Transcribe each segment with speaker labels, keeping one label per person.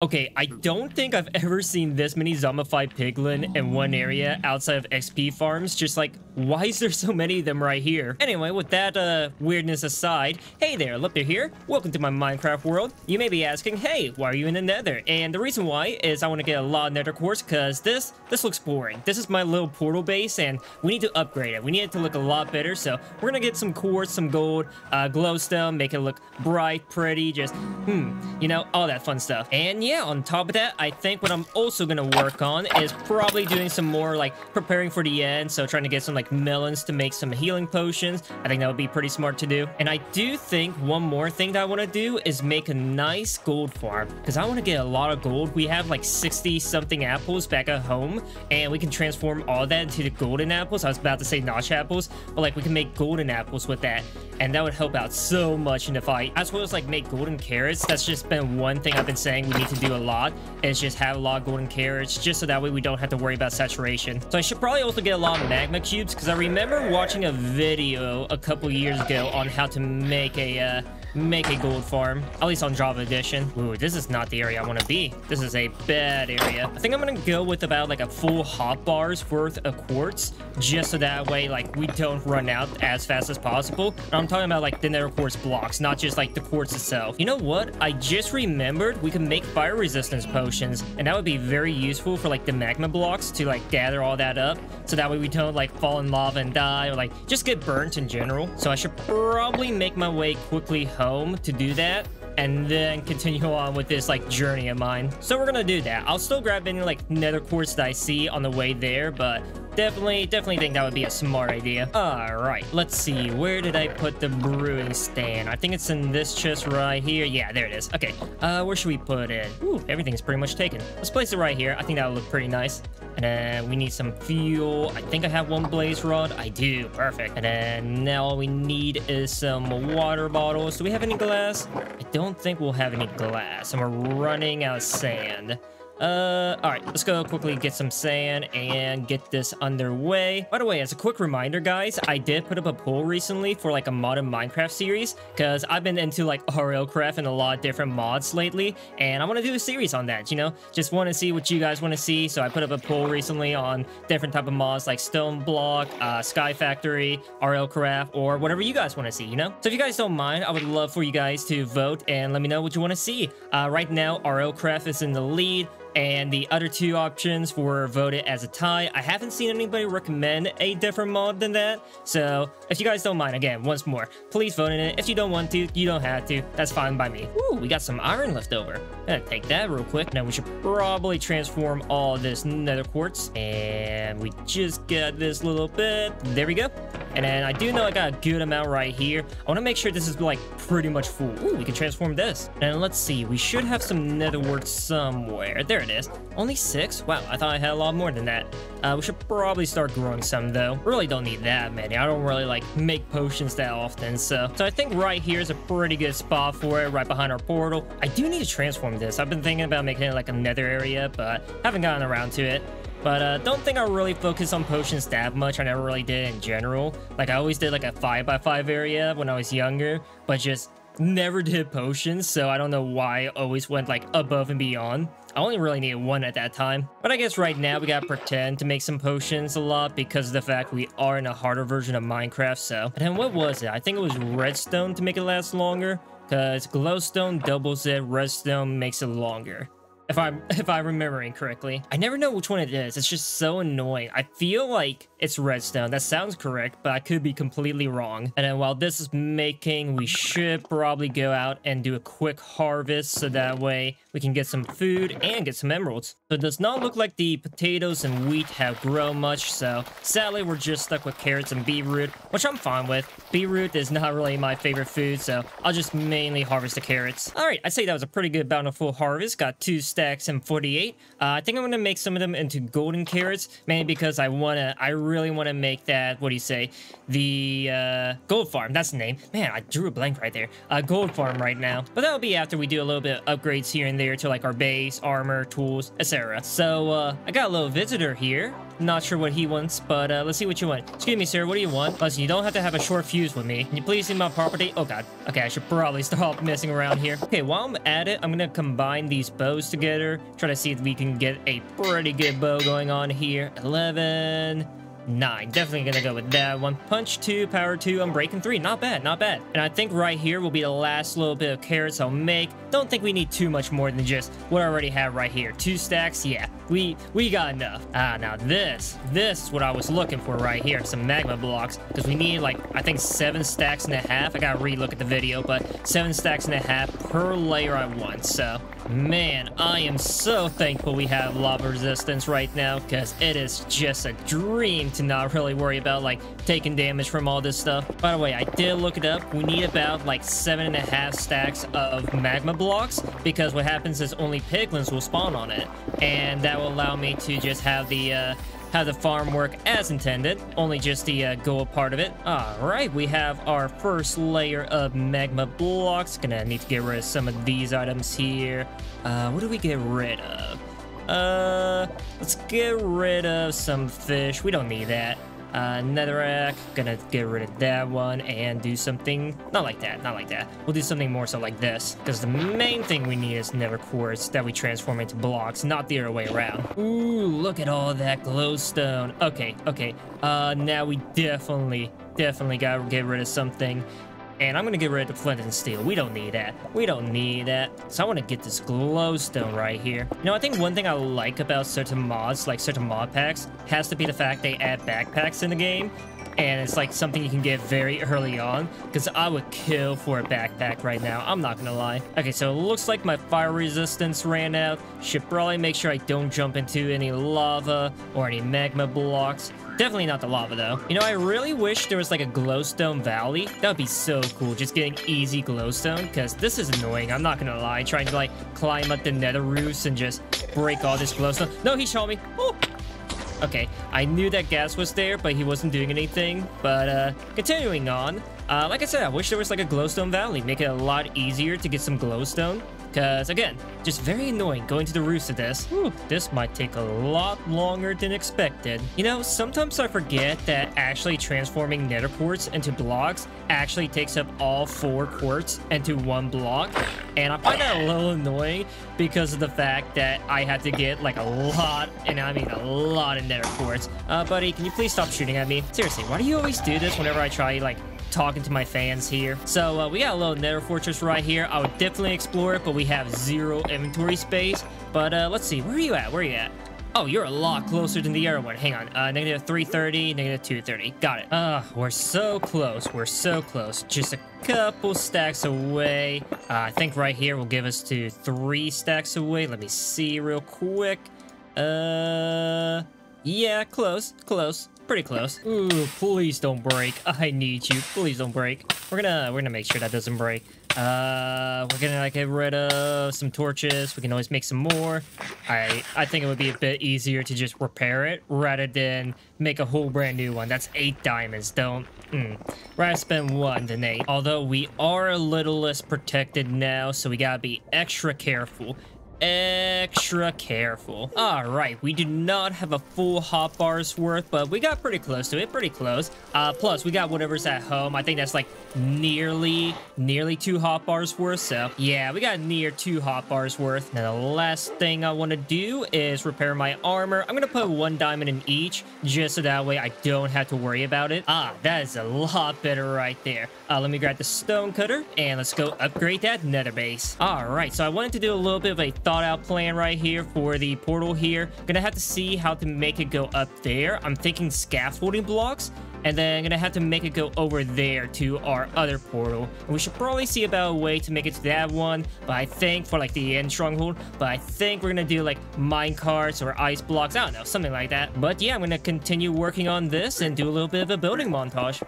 Speaker 1: Okay, I don't think I've ever seen this many zombified piglin in one area outside of XP farms. Just like, why is there so many of them right here? Anyway, with that uh, weirdness aside, hey there, Leptir here. Welcome to my Minecraft world. You may be asking, hey, why are you in the nether? And the reason why is I want to get a lot of nether quartz because this, this looks boring. This is my little portal base and we need to upgrade it. We need it to look a lot better. So we're going to get some quartz, some gold, uh, glowstone, make it look bright, pretty, just, hmm, you know, all that fun stuff. And on top of that, I think what I'm also gonna work on is probably doing some more like preparing for the end. So trying to get some like melons to make some healing potions. I think that would be pretty smart to do. And I do think one more thing that I want to do is make a nice gold farm because I want to get a lot of gold. We have like 60 something apples back at home and we can transform all that into the golden apples. I was about to say notch apples, but like we can make golden apples with that and that would help out so much in the fight. As well as like make golden carrots. That's just been one thing I've been saying we need to do a lot is just have a lot of golden carrots just so that way we don't have to worry about saturation. So I should probably also get a lot of magma cubes because I remember watching a video a couple years ago on how to make a uh, make a gold farm, at least on Java Edition. Ooh, this is not the area I want to be. This is a bad area. I think I'm going to go with about like a full hot bar's worth of quartz, just so that way like we don't run out as fast as possible. And I'm talking about like the nether quartz blocks, not just like the quartz itself. You know what? I just remembered we can make fire resistance potions, and that would be very useful for like the magma blocks to like gather all that up, so that way we don't like fall in lava and die or like just get burnt in general. So I should probably make my way quickly home to do that and then continue on with this like journey of mine. So we're gonna do that. I'll still grab any like nether quartz that I see on the way there, but definitely, definitely think that would be a smart idea. All right, let's see. Where did I put the brewing stand? I think it's in this chest right here. Yeah, there it is. Okay, uh, where should we put it? Ooh, everything's pretty much taken. Let's place it right here. I think that would look pretty nice. And then we need some fuel. I think I have one blaze rod. I do. Perfect. And then now all we need is some water bottles. Do we have any glass? I don't think we'll have any glass. And we're running out of sand. Uh, all right, let's go quickly get some sand and get this underway. By the way, as a quick reminder, guys, I did put up a poll recently for like a modern Minecraft series because I've been into like RLCraft and a lot of different mods lately, and I want to do a series on that, you know? Just want to see what you guys want to see, so I put up a poll recently on different type of mods like Stone Block, uh, Sky Factory, RLCraft, or whatever you guys want to see, you know? So if you guys don't mind, I would love for you guys to vote and let me know what you want to see. Uh, right now, RLCraft is in the lead and the other two options were voted as a tie. I haven't seen anybody recommend a different mod than that, so if you guys don't mind, again, once more, please vote in it. If you don't want to, you don't have to. That's fine by me. Ooh, we got some iron left over. Gonna take that real quick. Now we should probably transform all this nether quartz, and we just got this little bit. There we go. And then I do know I got a good amount right here. I want to make sure this is like pretty much full. Ooh, we can transform this. And let's see, we should have some nether wart somewhere. There it is. Only six? Wow, I thought I had a lot more than that. Uh, we should probably start growing some though. Really don't need that many. I don't really like make potions that often. So, so I think right here is a pretty good spot for it, right behind our portal. I do need to transform this. I've been thinking about making it like a nether area, but haven't gotten around to it. But uh, don't think I really focus on potions that much. I never really did in general. Like I always did like a 5x5 area when I was younger, but just never did potions. So I don't know why I always went like above and beyond. I only really needed one at that time. But I guess right now we gotta pretend to make some potions a lot because of the fact we are in a harder version of Minecraft, so. And then what was it? I think it was redstone to make it last longer. Because glowstone doubles it, redstone makes it longer if I'm if I'm remembering correctly. I never know which one it is. It's just so annoying. I feel like it's redstone. That sounds correct, but I could be completely wrong. And then while this is making, we should probably go out and do a quick harvest so that way we can get some food and get some emeralds. So it does not look like the potatoes and wheat have grown much, so sadly we're just stuck with carrots and beetroot, which I'm fine with. Beetroot is not really my favorite food, so I'll just mainly harvest the carrots. Alright, I'd say that was a pretty good bountiful harvest. Got two stacks and 48. Uh, I think I'm going to make some of them into golden carrots, mainly because I want to, I really want to make that, what do you say, the uh, gold farm. That's the name. Man, I drew a blank right there. Uh, gold farm right now. But that'll be after we do a little bit of upgrades here and there to like our base, armor, tools, etc. So uh, I got a little visitor here. Not sure what he wants, but uh, let's see what you want. Excuse me, sir, what do you want? Listen, you don't have to have a short fuse with me. Can you please see my property? Oh, God. Okay, I should probably stop messing around here. Okay, while I'm at it, I'm gonna combine these bows together. Try to see if we can get a pretty good bow going on here. 11... Nine. Definitely gonna go with that one. Punch two, power two, Unbreaking three. Not bad, not bad. And I think right here will be the last little bit of carrots I'll make. Don't think we need too much more than just what I already have right here. Two stacks, yeah. We we got enough. Ah, now this, this is what I was looking for right here. Some magma blocks. Because we need like, I think seven stacks and a half. I gotta re-look at the video, but seven stacks and a half per layer I want. So, man, I am so thankful we have lava resistance right now because it is just a dream to not really worry about like taking damage from all this stuff. By the way, I did look it up. We need about like seven and a half stacks of magma blocks because what happens is only piglins will spawn on it. And that will allow me to just have the uh, have the farm work as intended, only just the uh, gold part of it. All right, we have our first layer of magma blocks. Gonna need to get rid of some of these items here. Uh, what do we get rid of? Uh, let's get rid of some fish. We don't need that. Uh, netherrack, gonna get rid of that one and do something, not like that, not like that. We'll do something more so like this, because the main thing we need is nether quartz that we transform into blocks, not the other way around. Ooh, look at all that glowstone. Okay, okay, uh, now we definitely, definitely gotta get rid of something. And I'm gonna get rid of the flint and steel. We don't need that. We don't need that. So I want to get this glowstone right here. You know, I think one thing I like about certain mods, like certain mod packs, has to be the fact they add backpacks in the game. And it's like something you can get very early on. Because I would kill for a backpack right now. I'm not gonna lie. Okay, so it looks like my fire resistance ran out. Should probably make sure I don't jump into any lava or any magma blocks. Definitely not the lava, though. You know, I really wish there was like a glowstone valley. That would be so cool, just getting easy glowstone, because this is annoying. I'm not gonna lie, trying to like climb up the nether roofs and just break all this glowstone. No, he shot me. Oh. Okay, I knew that ghast was there, but he wasn't doing anything. But, uh, continuing on. Uh, like I said, I wish there was like a glowstone valley. Make it a lot easier to get some glowstone. Because, again, just very annoying going to the roofs of this. Whew, this might take a lot longer than expected. You know, sometimes I forget that actually transforming nether quartz into blocks actually takes up all four quartz into one block. And I find that a little annoying because of the fact that I had to get like a lot, and I mean a lot of nether quartz. Uh, buddy, can you please stop shooting at me? Seriously, why do you always do this whenever I try like talking to my fans here. So uh, we got a little nether fortress right here. I would definitely explore it, but we have zero inventory space. But uh, let's see, where are you at? Where are you at? Oh, you're a lot closer than the other one. Hang on. Uh, negative 330, negative 230. Got it. Uh, we're so close. We're so close. Just a couple stacks away. Uh, I think right here will give us to three stacks away. Let me see real quick. Uh, yeah, close, close pretty close. Ooh, please don't break. I need you. Please don't break. We're gonna we're gonna make sure that doesn't break. Uh, we're gonna like, get rid of some torches. We can always make some more. I I think it would be a bit easier to just repair it rather than make a whole brand new one. That's eight diamonds. Don't. Mm. Rather spend one than eight. Although we are a little less protected now, so we gotta be extra careful extra careful. All right, we do not have a full hot bar's worth, but we got pretty close to it, pretty close. Uh, plus, we got whatever's at home. I think that's like nearly, nearly two hot bars worth. So yeah, we got near two hot bars worth. Now, the last thing I want to do is repair my armor. I'm going to put one diamond in each, just so that way I don't have to worry about it. Ah, that is a lot better right there. Uh, let me grab the stone cutter, and let's go upgrade that nether base. All right, so I wanted to do a little bit of a thought out plan right here for the portal here. Gonna have to see how to make it go up there. I'm thinking scaffolding blocks. And then I'm gonna have to make it go over there to our other portal. And we should probably see about a way to make it to that one. But I think for like the end stronghold. But I think we're gonna do like mine carts or ice blocks. I don't know, something like that. But yeah, I'm gonna continue working on this and do a little bit of a building montage.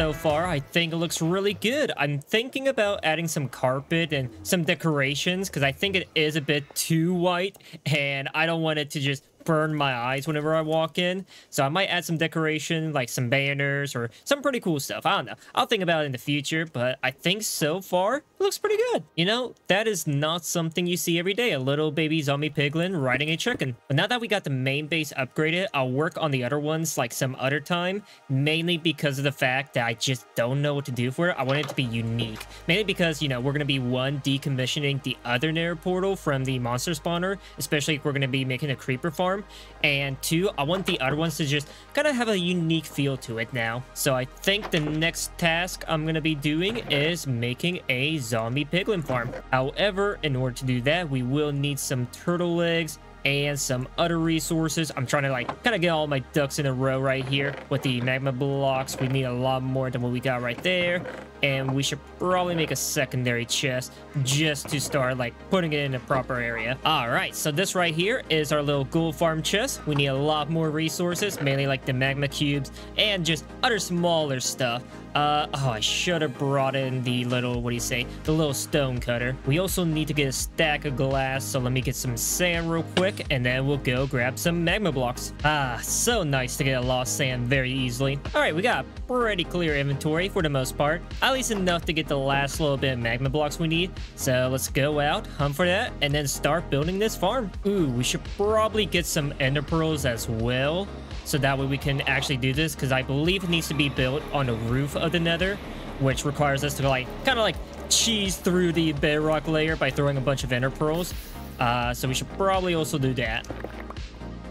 Speaker 1: So far I think it looks really good. I'm thinking about adding some carpet and some decorations because I think it is a bit too white and I don't want it to just burn my eyes whenever I walk in. So I might add some decoration, like some banners or some pretty cool stuff. I don't know. I'll think about it in the future, but I think so far it looks pretty good. You know, that is not something you see every day. A little baby zombie piglin riding a chicken. But now that we got the main base upgraded, I'll work on the other ones like some other time, mainly because of the fact that I just don't know what to do for it. I want it to be unique. Mainly because, you know, we're going to be one, decommissioning the other nether portal from the monster spawner, especially if we're going to be making a creeper farm And two, I want the other ones to just kind of have a unique feel to it now. So I think the next task I'm going to be doing is making a zombie piglin farm. However, in order to do that, we will need some turtle eggs, and some other resources. I'm trying to like kind of get all my ducks in a row right here with the magma blocks. We need a lot more than what we got right there. And we should probably make a secondary chest just to start like putting it in a proper area. All right, so this right here is our little gold farm chest. We need a lot more resources, mainly like the magma cubes and just other smaller stuff. Uh, oh, I should have brought in the little, what do you say, the little stone cutter. We also need to get a stack of glass, so let me get some sand real quick, and then we'll go grab some magma blocks. Ah, so nice to get a lost sand very easily. All right, we got pretty clear inventory for the most part, at least enough to get the last little bit of magma blocks we need. So let's go out, hunt for that, and then start building this farm. Ooh, we should probably get some ender pearls as well so that way we can actually do this because I believe it needs to be built on the roof of the nether which requires us to like kind of like cheese through the bedrock layer by throwing a bunch of ender pearls uh, so we should probably also do that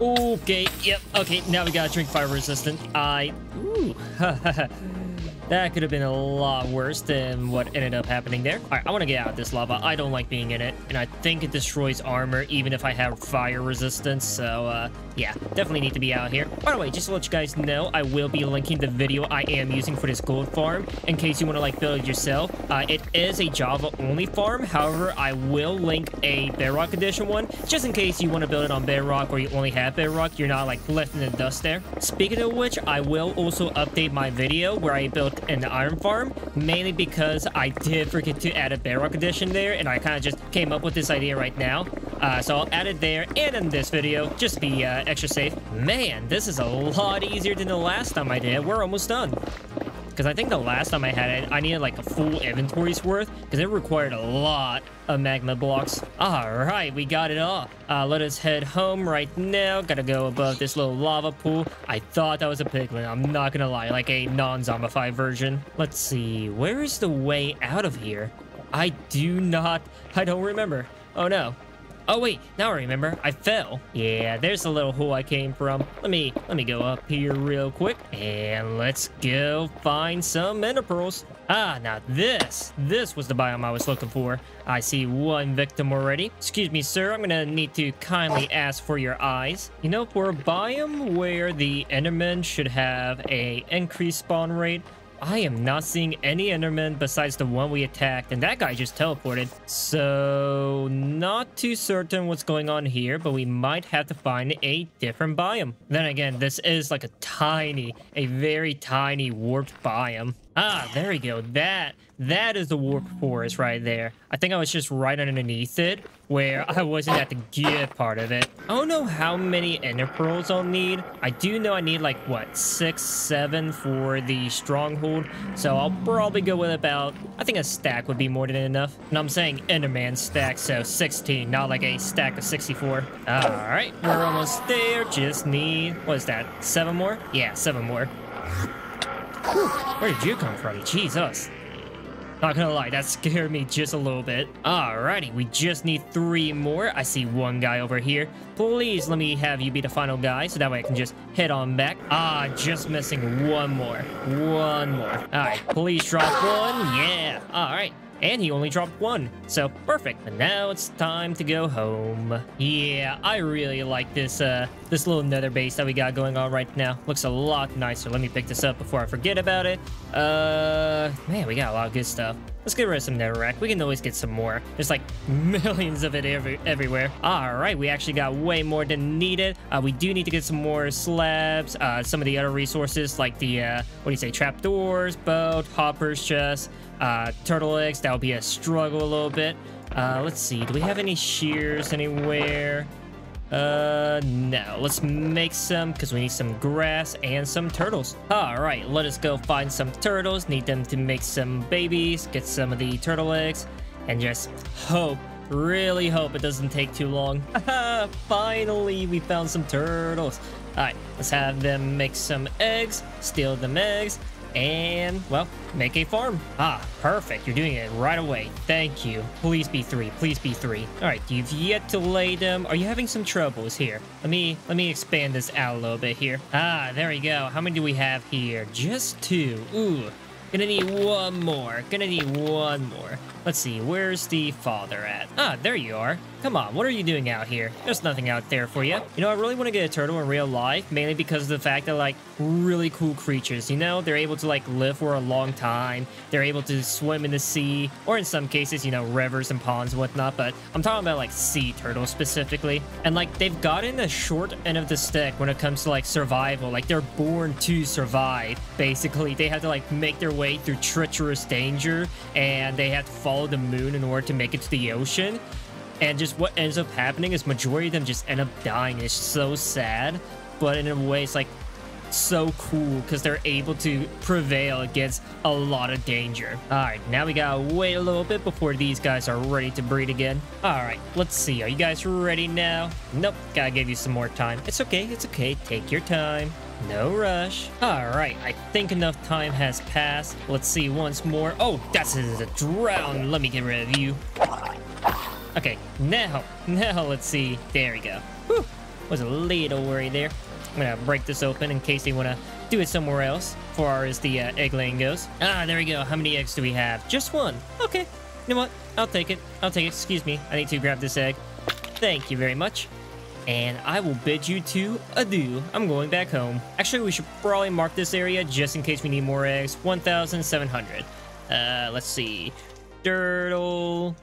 Speaker 1: okay yep okay now we gotta drink fire resistant I ooh That could have been a lot worse than what ended up happening there. All right, I want to get out of this lava. I don't like being in it, and I think it destroys armor even if I have fire resistance, so uh, yeah, definitely need to be out here. By the way, just to let you guys know, I will be linking the video I am using for this gold farm in case you want to like build it yourself. Uh, it is a Java-only farm, however, I will link a Bedrock Edition one, just in case you want to build it on Bedrock or you only have Bedrock, you're not like left in the dust there. Speaking of which, I will also update my video where I built an Iron Farm, mainly because I did forget to add a Bedrock Edition there, and I kind of just came up with this idea right now. Uh, so I'll add it there and in this video, just be uh, extra safe. Man, this is a lot easier than the last time I did. it. We're almost done. Because I think the last time I had it, I needed like a full inventory's worth, because it required a lot of magma blocks. All right, we got it all. Uh, let us head home right now. Gotta go above this little lava pool. I thought that was a piglin. I'm not gonna lie, like a non-zombified version. Let's see, where is the way out of here? I do not, I don't remember. Oh no, Oh wait, now I remember. I fell. Yeah, there's the little hole I came from. Let me let me go up here real quick and let's go find some ender pearls. Ah, now this, this was the biome I was looking for. I see one victim already. Excuse me, sir, I'm gonna need to kindly ask for your eyes. You know, for a biome where the Endermen should have a increased spawn rate, I am not seeing any Endermen besides the one we attacked, and that guy just teleported. So, not too certain what's going on here, but we might have to find a different biome. Then again, this is like a tiny, a very tiny warped biome. Ah, there we go. That that is the warp forest right there. I think I was just right underneath it, where I wasn't at the good part of it. I don't know how many ender pearls I'll need. I do know I need like, what, six, seven for the stronghold. So I'll probably go with about, I think a stack would be more than enough. And I'm saying enderman stack, so 16, not like a stack of 64. All right, we're almost there. Just need, what is that, seven more? Yeah, seven more. Where did you come from? Jesus. Not gonna lie, that scared me just a little bit. Alrighty, we just need three more. I see one guy over here. Please let me have you be the final guy, so that way I can just head on back. Ah, just missing one more. One more. Alright, please drop one. Yeah. Alright. And he only dropped one, so perfect. And now it's time to go home. Yeah, I really like this uh, this little nether base that we got going on right now. Looks a lot nicer. Let me pick this up before I forget about it. Uh, man, we got a lot of good stuff. Let's get rid of some netherrack. We can always get some more. There's like millions of it every everywhere. All right, we actually got way more than needed. Uh, we do need to get some more slabs. Uh, some of the other resources like the, uh, what do you say, trapdoors, boat, hoppers, chest, uh, turtle eggs. That'll be a struggle a little bit. Uh, let's see. Do we have any shears anywhere? Uh, no. Let's make some because we need some grass and some turtles. All right, let us go find some turtles. Need them to make some babies, get some of the turtle eggs, and just hope, really hope it doesn't take too long. Finally, we found some turtles. All right, let's have them make some eggs, steal them eggs, and, well, make a farm. Ah, perfect. You're doing it right away. Thank you. Please be three. Please be three. All right, you've yet to lay them. Are you having some troubles here? Let me let me expand this out a little bit here. Ah, there we go. How many do we have here? Just two. Ooh, Gonna need one more. Gonna need one more. Let's see, where's the father at? Ah, there you are. Come on, what are you doing out here? There's nothing out there for you. You know, I really want to get a turtle in real life, mainly because of the fact that, like, really cool creatures, you know? They're able to, like, live for a long time. They're able to swim in the sea, or in some cases, you know, rivers and ponds and whatnot, but I'm talking about, like, sea turtles specifically. And, like, they've gotten the short end of the stick when it comes to, like, survival. Like, they're born to survive, basically. They have to, like, make their way through treacherous danger, and they have to follow the moon in order to make it to the ocean. And just what ends up happening is majority of them just end up dying. It's so sad, but in a way, it's like so cool because they're able to prevail against a lot of danger. All right, now we gotta wait a little bit before these guys are ready to breed again. All right, let's see. Are you guys ready now? Nope, gotta give you some more time. It's okay, it's okay. Take your time. No rush. All right, I think enough time has passed. Let's see once more. Oh, that's a drown. Let me get rid of you. Okay, now, now let's see. There we go. Whew, was a little worried there. I'm gonna break this open in case they wanna do it somewhere else, far as the uh, egg laying goes. Ah, there we go. How many eggs do we have? Just one. Okay, you know what? I'll take it. I'll take it. Excuse me. I need to grab this egg. Thank you very much. And I will bid you to adieu. I'm going back home. Actually, we should probably mark this area just in case we need more eggs. 1,700. Uh, let's see. Turtle.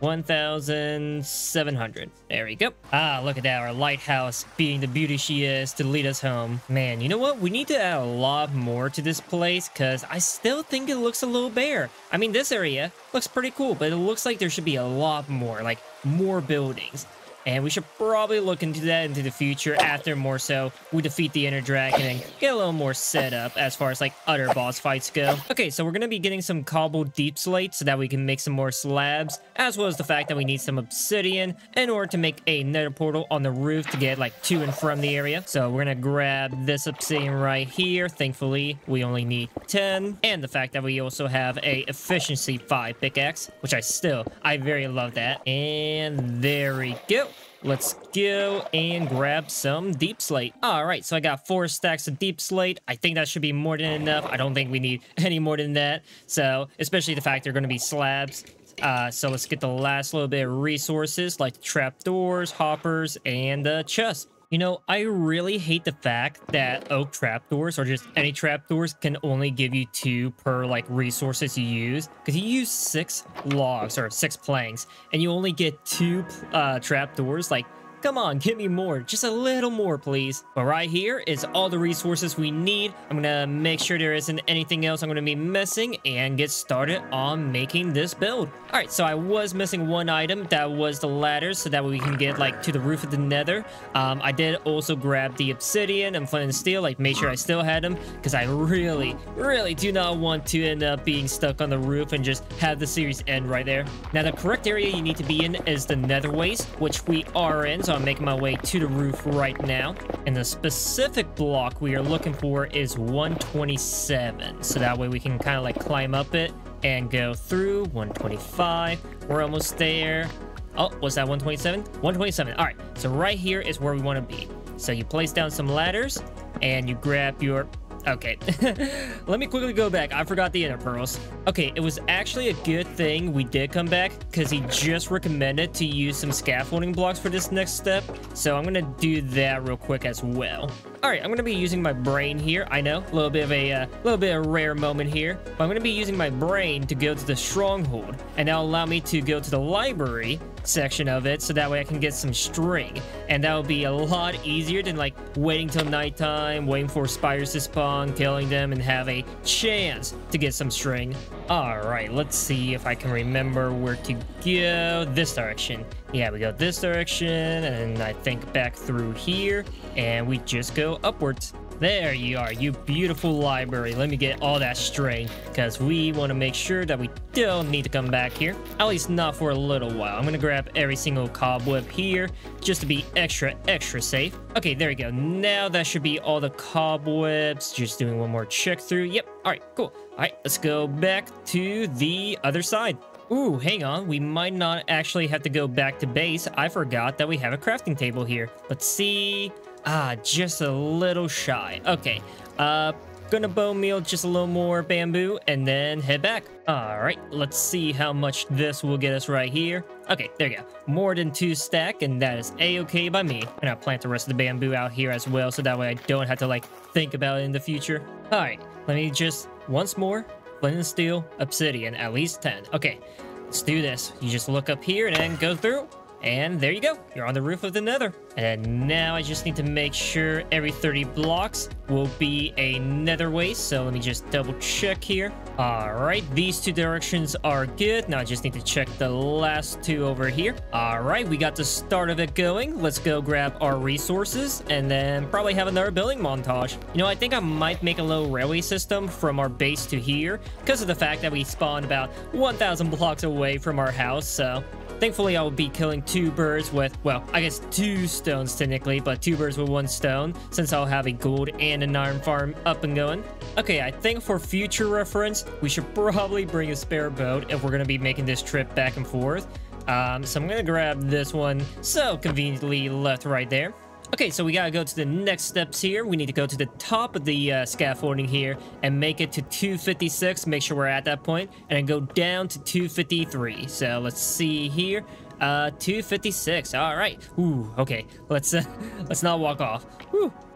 Speaker 1: 1,700. There we go. Ah, look at that. Our lighthouse being the beauty she is to lead us home. Man, you know what? We need to add a lot more to this place because I still think it looks a little bare. I mean, this area looks pretty cool, but it looks like there should be a lot more, like more buildings. And we should probably look into that into the future after more so we defeat the Ender Dragon and get a little more set up as far as like other boss fights go. Okay, so we're going to be getting some cobbled deep slate so that we can make some more slabs, as well as the fact that we need some obsidian in order to make a nether portal on the roof to get like to and from the area. So we're going to grab this obsidian right here. Thankfully, we only need 10. And the fact that we also have a efficiency 5 pickaxe, which I still, I very love that. And there we go. Let's go and grab some deep slate. All right, so I got four stacks of deep slate. I think that should be more than enough. I don't think we need any more than that. So, especially the fact they're going to be slabs. Uh, so let's get the last little bit of resources like trapdoors, hoppers, and the chest. You know, I really hate the fact that oak trapdoors or just any trapdoors can only give you two per like resources you use. Because you use six logs or six planks and you only get two uh, trapdoors. Like, Come on, give me more. Just a little more, please. But right here is all the resources we need. I'm gonna make sure there isn't anything else I'm gonna be missing and get started on making this build. All right, so I was missing one item. That was the ladder so that we can get like to the roof of the nether. Um, I did also grab the obsidian and flint and steel, like make sure I still had them because I really, really do not want to end up being stuck on the roof and just have the series end right there. Now, the correct area you need to be in is the nether waste, which we are in. So I'm making my way to the roof right now. And the specific block we are looking for is 127. So that way we can kind of like climb up it and go through 125. We're almost there. Oh, was that 127? 127. All right, so right here is where we want to be. So you place down some ladders and you grab your Okay, let me quickly go back. I forgot the ender pearls. Okay, it was actually a good thing we did come back because he just recommended to use some scaffolding blocks for this next step. So I'm going to do that real quick as well. All right, I'm to be using my brain here. I know, a little bit of a uh, little bit of a rare moment here, but I'm to be using my brain to go to the stronghold, and that'll allow me to go to the library section of it, so that way I can get some string, and that'll be a lot easier than like waiting till nighttime, waiting for spiders to spawn, killing them, and have a chance to get some string. All right, let's see if I can remember where to go. This direction. Yeah, we go this direction, and I think back through here, and we just go upwards. There you are, you beautiful library. Let me get all that string, because we want to make sure that we don't need to come back here. At least not for a little while. I'm going to grab every single cobweb here, just to be extra, extra safe. Okay, there we go. Now that should be all the cobwebs. Just doing one more check through. Yep, all right, cool. All right, let's go back to the other side. Ooh, hang on. We might not actually have to go back to base. I forgot that we have a crafting table here. Let's see. Ah, just a little shy. Okay. Uh, gonna bone meal just a little more bamboo and then head back. All right, let's see how much this will get us right here. Okay, there you go. More than two stack, and that is a-okay by me. And I'll plant the rest of the bamboo out here as well, so that way I don't have to, like, think about it in the future. All right, let me just, once more, flint and steel, obsidian, at least 10. Okay, let's do this. You just look up here and then go through. And there you go. You're on the roof of the nether. And now I just need to make sure every 30 blocks will be a nether waste. So let me just double check here. All right, these two directions are good. Now I just need to check the last two over here. All right, we got the start of it going. Let's go grab our resources and then probably have another building montage. You know, I think I might make a little railway system from our base to here because of the fact that we spawned about 1,000 blocks away from our house. So Thankfully, I will be killing two birds with, well, I guess two stones technically, but two birds with one stone, since I'll have a gold and an iron farm up and going. Okay, I think for future reference, we should probably bring a spare boat if we're going to be making this trip back and forth. Um, so I'm going to grab this one so conveniently left right there. Okay, so we gotta go to the next steps here. We need to go to the top of the uh, scaffolding here and make it to 256. Make sure we're at that point, and then go down to 253. So let's see here. Uh, 256. All right. Ooh. Okay. Let's uh, let's not walk off.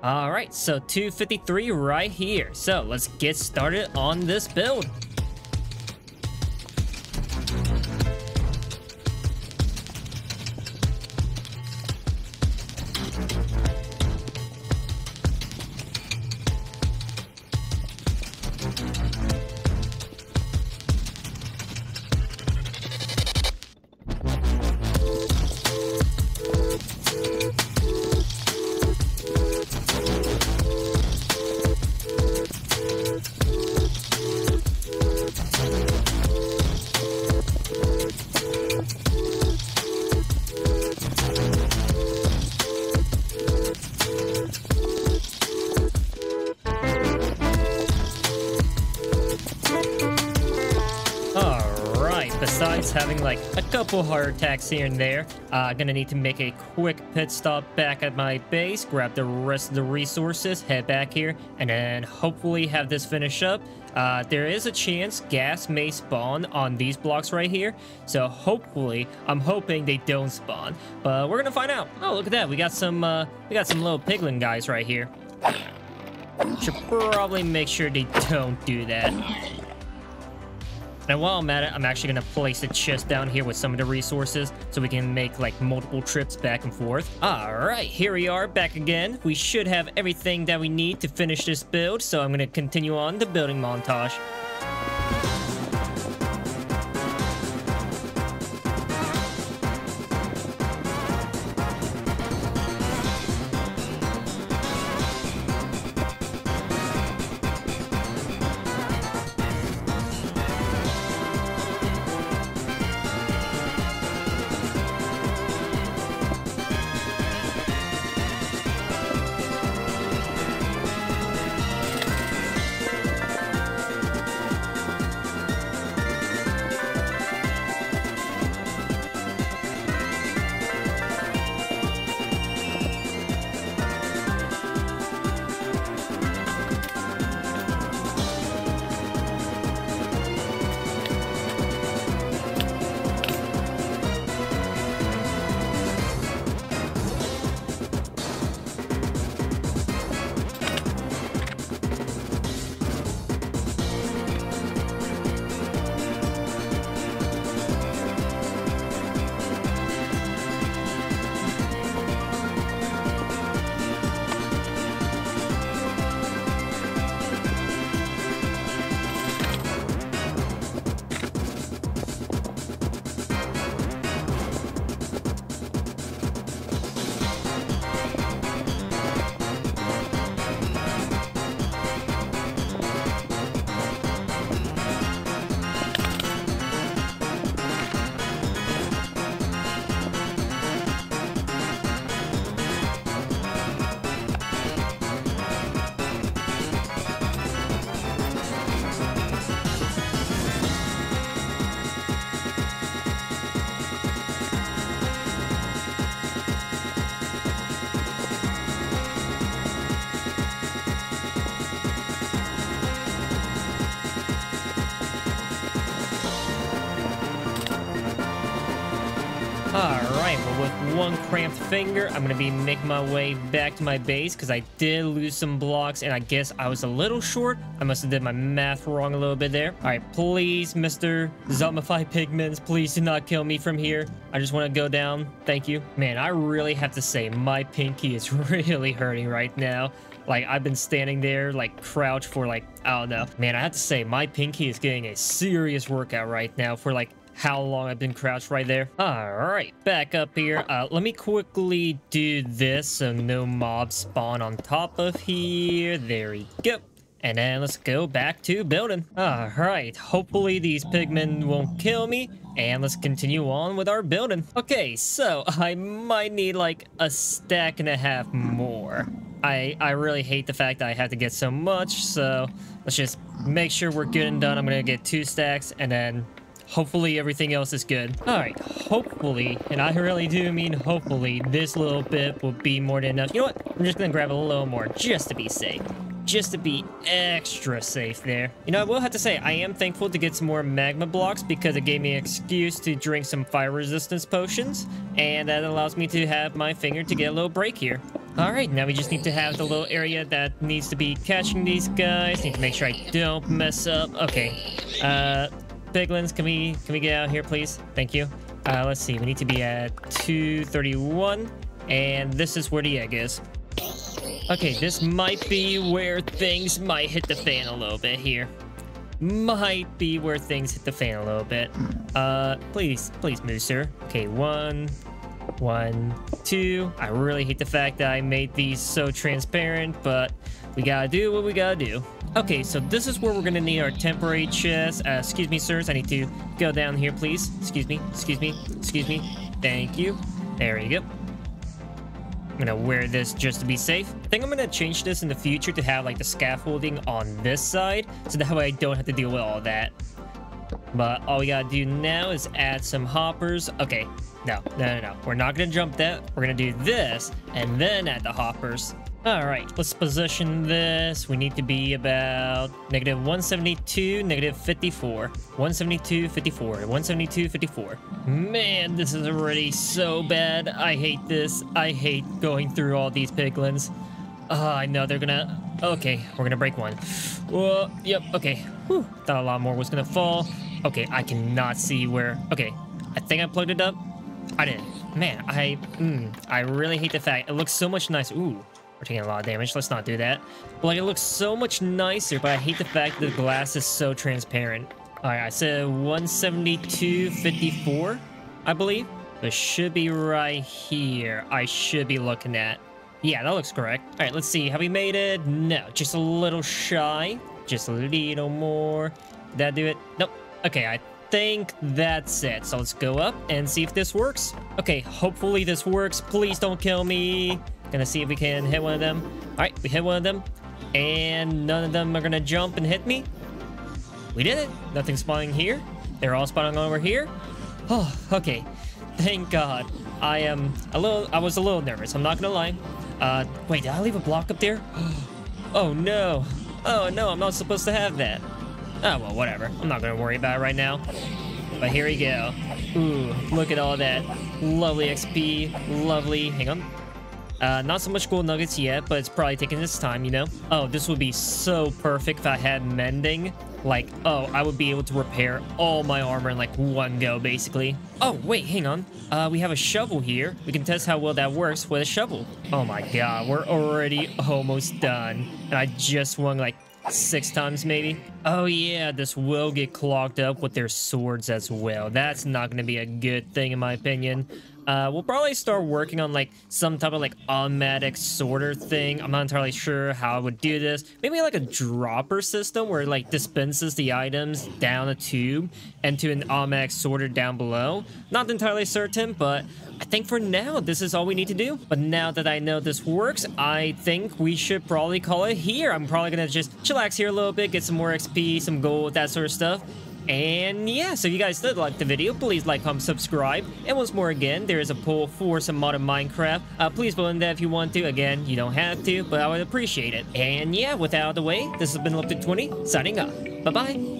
Speaker 1: All right. So 253 right here. So let's get started on this build. Besides having like a couple heart attacks here and there, uh, gonna need to make a quick pit stop back at my base, grab the rest of the resources, head back here, and then hopefully have this finish up. Uh, there is a chance ghast may spawn on these blocks right here, so hopefully, I'm hoping they don't spawn, but we're gonna find out. Oh, look at that, we got some, uh, we got some little piglin guys right here. Should probably make sure they don't do that. Now, while I'm at it, I'm actually going to place a chest down here with some of the resources so we can make like multiple trips back and forth. All right, here we are back again. We should have everything that we need to finish this build, so I'm going to continue on the building montage. Cramped finger, I'm gonna be making my way back to my base because I did lose some blocks and I guess I was a little short. I must have did my math wrong a little bit there. Alright, please, Mr. Zombify Pigments, please do not kill me from here. I just want to go down. Thank you. Man, I really have to say, my pinky is really hurting right now. Like, I've been standing there, like, crouched for, like, I don't know. Man, I have to say, my pinky is getting a serious workout right now for, like, how long I've been crouched right there. All right, back up here. Uh, let me quickly do this so no mobs spawn on top of here. There we go. And then let's go back to building. All right, hopefully these pigmen won't kill me. And let's continue on with our building. Okay, so I might need like a stack and a half more. I, I really hate the fact that I have to get so much, so let's just make sure we're good and done. I'm gonna get two stacks and then Hopefully everything else is good. Alright, hopefully, and I really do mean hopefully, this little bit will be more than enough. You know what? I'm just gonna grab a little more just to be safe. Just to be extra safe there. You know, I will have to say, I am thankful to get some more magma blocks because it gave me an excuse to drink some fire resistance potions. And that allows me to have my finger to get a little break here. Alright, now we just need to have the little area that needs to be catching these guys. Need to make sure I don't mess up. Okay. Uh, Piglins, can we can we get out here, please? Thank you. Uh, let's see. We need to be at 231, and this is where the egg is. Okay, this might be where things might hit the fan a little bit here. Might be where things hit the fan a little bit. Uh, please, please move, sir. Okay, one, one, two. I really hate the fact that I made these so transparent, but we gotta do what we gotta do. Okay, so this is where we're gonna need our temporary chest. Uh, excuse me, sirs. I need to go down here, please. Excuse me. Excuse me. Excuse me. Thank you. There you go. I'm gonna wear this just to be safe. I think I'm gonna change this in the future to have like the scaffolding on this side, so that way I don't have to deal with all that. But all we gotta do now is add some hoppers. Okay, no, no, no, no. We're not gonna jump that. We're gonna do this and then add the hoppers. All right, let's position this. We need to be about negative 172, negative 54. 172, 54, 172, 54. Man, this is already so bad. I hate this. I hate going through all these piglins. Oh, I know they're gonna... Okay, we're gonna break one. Well, yep, okay. Whew, thought a lot more was gonna fall. Okay, I cannot see where... Okay, I think I plugged it up. I didn't. Man, I... Mm, I really hate the fact... It looks so much nice. Ooh, we're taking a lot of damage. Let's not do that. But, like, it looks so much nicer, but I hate the fact that the glass is so transparent. All right, I said 172.54, I believe. It should be right here. I should be looking at. Yeah, that looks correct. All right, let's see. Have we made it? No, just a little shy. Just a little more. Did that do it? Nope. Okay, I think that's it. So let's go up and see if this works. Okay, hopefully this works. Please don't kill me. Gonna see if we can hit one of them. All right, we hit one of them. And none of them are gonna jump and hit me. We did it. Nothing spawning here. They're all spawning over here. Oh, okay. Thank God. I am a little, I was a little nervous. I'm not gonna lie. Uh, wait, did I leave a block up there? Oh no. Oh no, I'm not supposed to have that. Oh, well, whatever. I'm not gonna worry about it right now. But here we go. Ooh, look at all that. Lovely XP. Lovely. Hang on. Uh, not so much gold nuggets yet, but it's probably taking its time, you know? Oh, this would be so perfect if I had mending. Like, oh, I would be able to repair all my armor in like one go, basically. Oh, wait, hang on. Uh, we have a shovel here. We can test how well that works with a shovel. Oh my god, we're already almost done. And I just won like six times maybe. Oh yeah, this will get clogged up with their swords as well. That's not going to be a good thing in my opinion. Uh, we'll probably start working on like some type of like automatic sorter thing. I'm not entirely sure how I would do this. Maybe like a dropper system where it like dispenses the items down a tube into an automatic sorter down below. Not entirely certain, but I think for now, this is all we need to do. But now that I know this works, I think we should probably call it here. I'm probably to just chillax here a little bit, get some more XP, some gold, that sort of stuff. And yeah, so if you guys did like the video, please like, comment, subscribe. And once more again, there is a poll for some modern Minecraft. Uh, please vote in that if you want to. Again, you don't have to, but I would appreciate it. And yeah, with that the way, this has been Leptir20, signing off. Bye-bye.